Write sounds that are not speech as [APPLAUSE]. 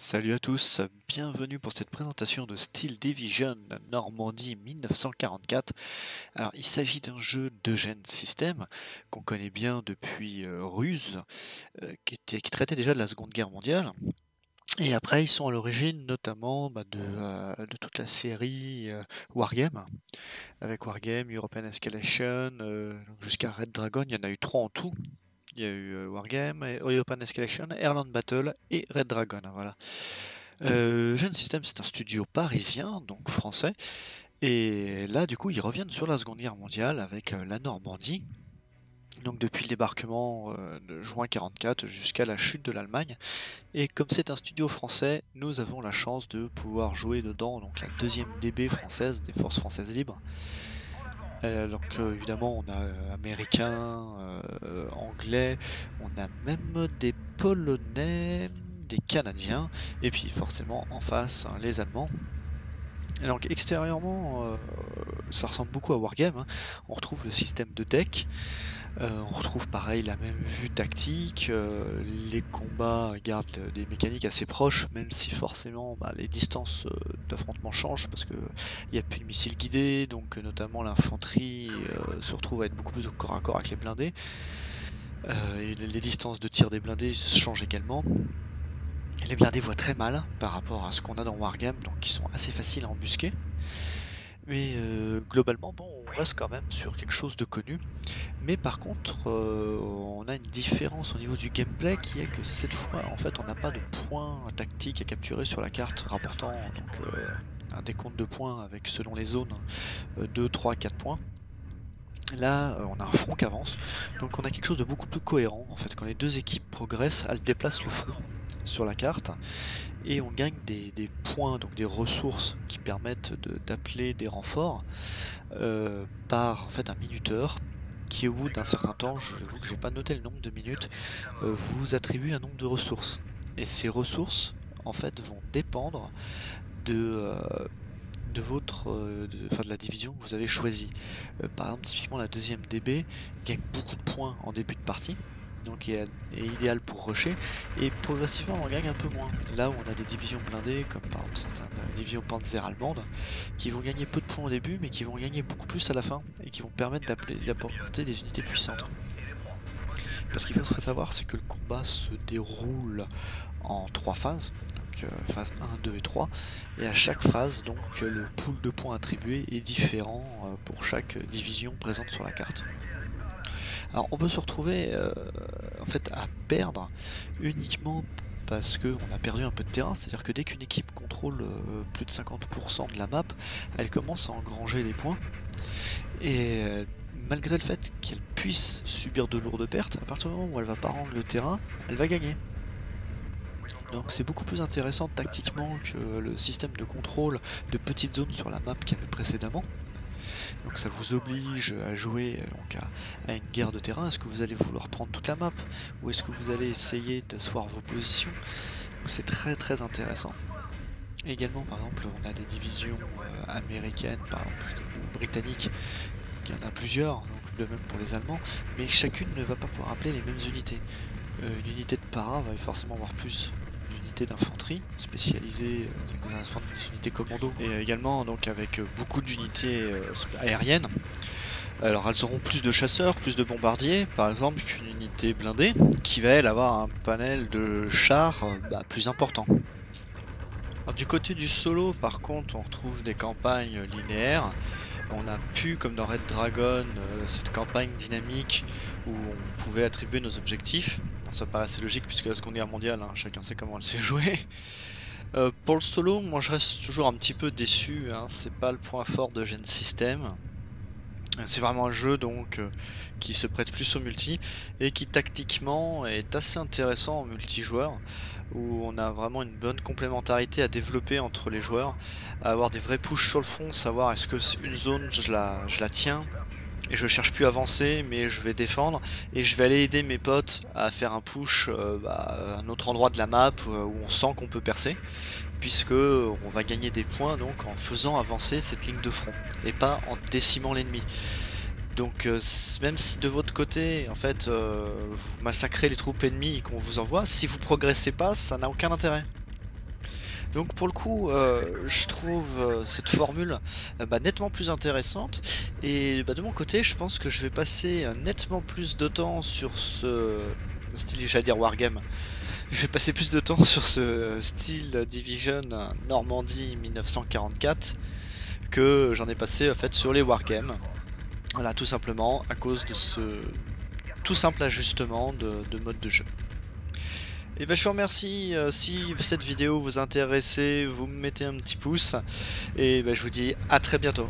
Salut à tous, bienvenue pour cette présentation de Steel Division Normandie 1944. Alors il s'agit d'un jeu d'Eugène System qu'on connaît bien depuis euh, Ruse, euh, qui, traitait déjà de la Seconde Guerre mondiale. Et après, ils sont à l'origine notamment bah, de, euh, de toute la série Wargame, avec Wargame, European Escalation, jusqu'à Red Dragon, il y en a eu trois en tout. Il y a eu euh, Wargame, European Escalation, Airland Battle et Red Dragon. hein, Voilà. Euh, Jeune System, c'est un studio parisien, donc français. Et là, du coup, ils reviennent sur la Seconde Guerre mondiale avec euh, la Normandie. Donc depuis le débarquement euh, de juin 44 jusqu'à la chute de l'Allemagne. Et comme c'est un studio français, nous avons la chance de pouvoir jouer dedans donc la deuxième DB française des forces françaises libres. Euh, donc euh, évidemment on a euh, américains, anglais, on a même des polonais, des canadiens, et puis forcément en face hein, les allemands. Donc extérieurement euh, ça ressemble beaucoup à Wargame, hein. on retrouve le système de deck, euh, on retrouve pareil la même vue tactique, euh, les combats gardent des mécaniques assez proches, même si forcément bah, les distances d'affrontement changent parce que il n'y a plus de missiles guidés, donc notamment l'infanterie se retrouve à être beaucoup plus au corps à corps avec les blindés. Et les distances de tir des blindés changent également. Les blindés voient très mal par rapport à ce qu'on a dans Wargame, donc ils sont assez faciles à embusquer. Mais euh, globalement, bon, on reste quand même sur quelque chose de connu. Mais par contre, euh, on a une différence au niveau du gameplay qui est que cette fois, en fait, on n'a pas de points tactiques à capturer sur la carte rapportant euh, un décompte de points avec, selon les zones, euh, 2, 3, 4 points. Là, on a un front qui avance, donc on a quelque chose de beaucoup plus cohérent. En fait, quand les deux équipes progressent, elles déplacent le front sur la carte et on gagne des, points, donc des ressources qui permettent d'appeler des renforts euh, par en fait un minuteur qui au bout d'un certain temps, j'avoue que j'ai pas noté le nombre de minutes, euh, vous attribue un nombre de ressources. Et ces ressources en fait vont dépendre de, euh, votre de, enfin, de la division que vous avez choisie. Par exemple, typiquement la deuxième DB gagne beaucoup de points en début de partie, donc est, est idéal pour rusher, et progressivement on gagne un peu moins. Là où on a des divisions blindées, comme par exemple certaines divisions Panzer allemandes, qui vont gagner peu de points au début, mais qui vont gagner beaucoup plus à la fin, et qui vont permettre d'apporter des unités puissantes. Parce qu'il faut savoir, c'est que le combat se déroule en trois phases, donc euh, phase 1, 2 et 3, et à chaque phase, donc le pool de points attribués est différent euh, pour chaque division présente sur la carte. Alors on peut se retrouver euh, en fait à perdre uniquement parce qu'on a perdu un peu de terrain, c'est-à-dire que dès qu'une équipe contrôle euh, plus de 50% de la map, elle commence à engranger les points. Et euh, malgré le fait qu'elle puisse subir de lourdes pertes, à partir du moment où elle va pas rendre le terrain, elle va gagner. Donc c'est beaucoup plus intéressant tactiquement que le système de contrôle de petites zones sur la map qu'il y avait précédemment. Donc ça vous oblige à jouer euh, donc à, une guerre de terrain. Est-ce que vous allez vouloir prendre toute la map ou est-ce que vous allez essayer d'asseoir vos positions? C'est très très intéressant. Également par exemple on a des divisions euh, américaines par exemple britanniques, il y en a plusieurs, donc de même pour les Allemands, mais chacune ne va pas pouvoir appeler les mêmes unités. Euh, une unité de para va forcément avoir plus d'unités d'infanterie spécialisées, euh, donc des, unités commando, et également donc avec euh, beaucoup d'unités euh, aériennes. Alors elles auront plus de chasseurs, plus de bombardiers, par exemple, qu'une unité blindée, qui va elle avoir un panel de chars euh, bah, plus important. Du côté du solo, par contre, on retrouve des campagnes linéaires. On a pu, comme dans Red Dragon, euh, cette campagne dynamique où on pouvait attribuer nos objectifs. Ça paraissait logique puisque la Seconde Guerre mondiale, hein, chacun sait comment elle s'est jouée. [LAUGHS] Euh, pour le solo, moi je reste toujours un petit peu déçu. hein, C'est pas le point fort de Gen System. C'est vraiment un jeu donc euh, qui se prête plus au multi et qui tactiquement est assez intéressant en multijoueur où on a vraiment une bonne complémentarité à développer entre les joueurs, à avoir des vrais pushs sur le front, savoir est-ce que une zone je la, je la tiens et je cherche plus à avancer mais je vais défendre et je vais aller aider mes potes à faire un push euh, bah, à un autre endroit de la map euh, où on sent qu'on peut percer puisque on va gagner des points donc en faisant avancer cette ligne de front et pas en décimant l'ennemi. Donc euh, même si de votre côté, en fait, euh, vous massacrez les troupes ennemies qu'on vous envoie, si vous progressez pas, ça n'a aucun intérêt. Donc pour le coup, euh, je trouve euh, cette formule euh, bah, nettement plus intéressante. Et bah, de mon côté, je pense que je vais passer nettement plus de temps sur ce style, j'allais dire Wargame. Je vais passer plus de temps sur ce style Division Normandie 1944 que j'en ai passé en fait sur les Wargames. Voilà, tout simplement à cause de ce tout simple ajustement de, mode de jeu. Et ben je vous remercie, euh, si cette vidéo vous intéresse, vous me mettez un petit pouce, et ben, je vous dis à très bientôt.